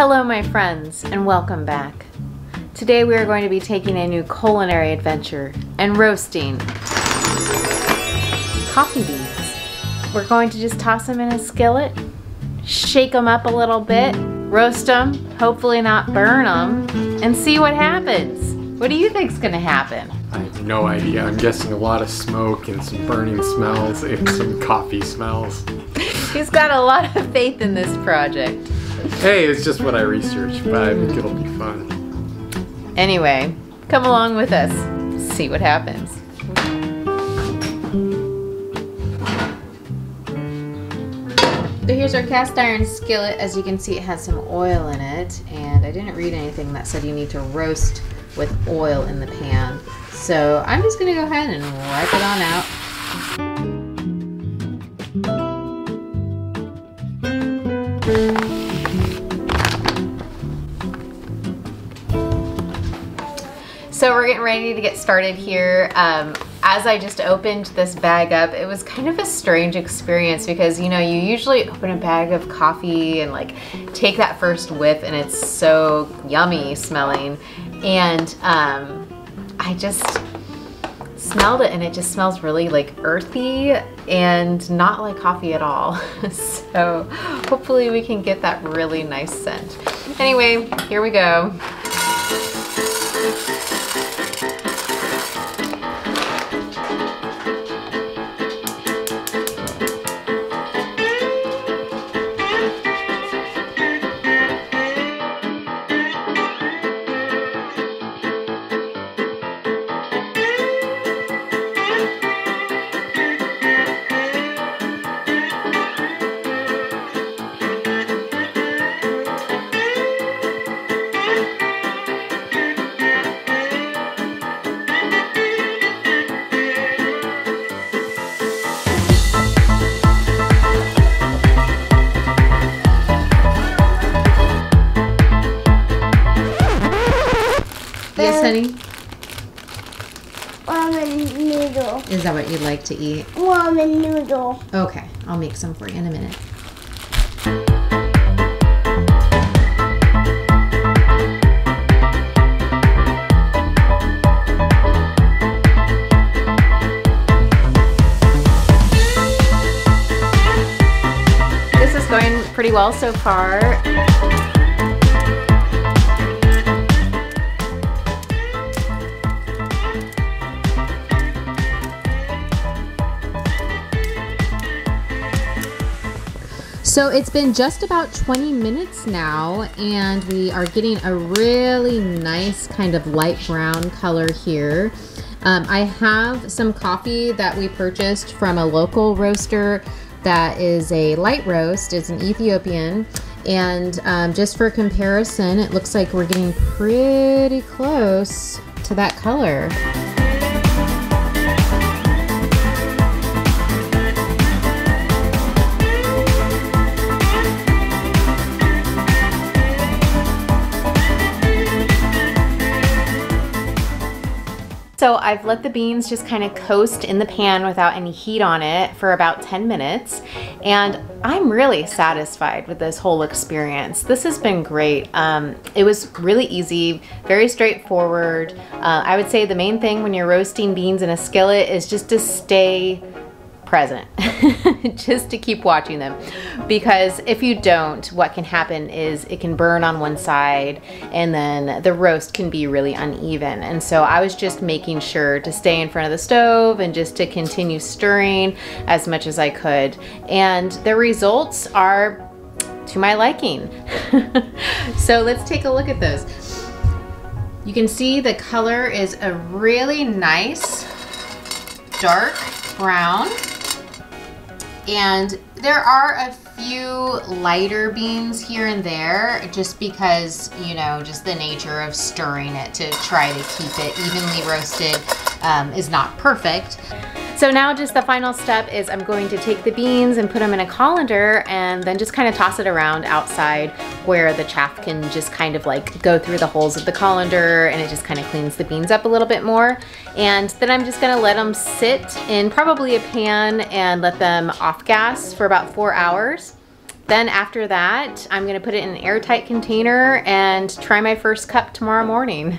Hello my friends and welcome back. Today we are going to be taking a new culinary adventure and roasting coffee beans. We're going to just toss them in a skillet, shake them up a little bit, roast them, hopefully not burn them, and see what happens. What do you think's gonna happen? I have no idea. I'm guessing a lot of smoke and some burning smells and some coffee smells. He's got a lot of faith in this project. Hey, it's just what I researched, but I think it'll be fun. Anyway, come along with us. See what happens. So here's our cast iron skillet. As you can see, it has some oil in it, and I didn't read anything that said you need to roast with oil in the pan. So I'm just gonna go ahead and wipe it on out. So we're getting ready to get started here. Um, as I just opened this bag up, it was kind of a strange experience because you know, you usually open a bag of coffee and like take that first whiff and it's so yummy smelling. And um, I just smelled it and it just smells really like earthy and not like coffee at all. so hopefully we can get that really nice scent. Anyway, here we go. Ramen noodle. Is that what you'd like to eat? Ramen noodle. Okay, I'll make some for you in a minute. This is going pretty well so far. So it's been just about 20 minutes now and we are getting a really nice kind of light brown color here. Um, I have some coffee that we purchased from a local roaster that is a light roast, it's an Ethiopian. And um, just for comparison, it looks like we're getting pretty close to that color. So I've let the beans just kind of coast in the pan without any heat on it for about 10 minutes. And I'm really satisfied with this whole experience. This has been great. Um, it was really easy, very straightforward. Uh, I would say the main thing when you're roasting beans in a skillet is just to stay present just to keep watching them. Because if you don't what can happen is it can burn on one side and then the roast can be really uneven. And so I was just making sure to stay in front of the stove and just to continue stirring as much as I could. And the results are to my liking. So let's take a look at those. You can see the color is a really nice dark brown and there are a few lighter beans here and there just because, you know, just the nature of stirring it to try to keep it evenly roasted um, is not perfect. So now just the final step is I'm going to take the beans and put them in a colander and then just kind of toss it around outside where the chaff can just kind of like go through the holes of the colander and it just kind of cleans the beans up a little bit more. And then I'm just gonna let them sit in probably a pan and let them off gas for about four hours. Then after that, I'm gonna put it in an airtight container and try my first cup tomorrow morning.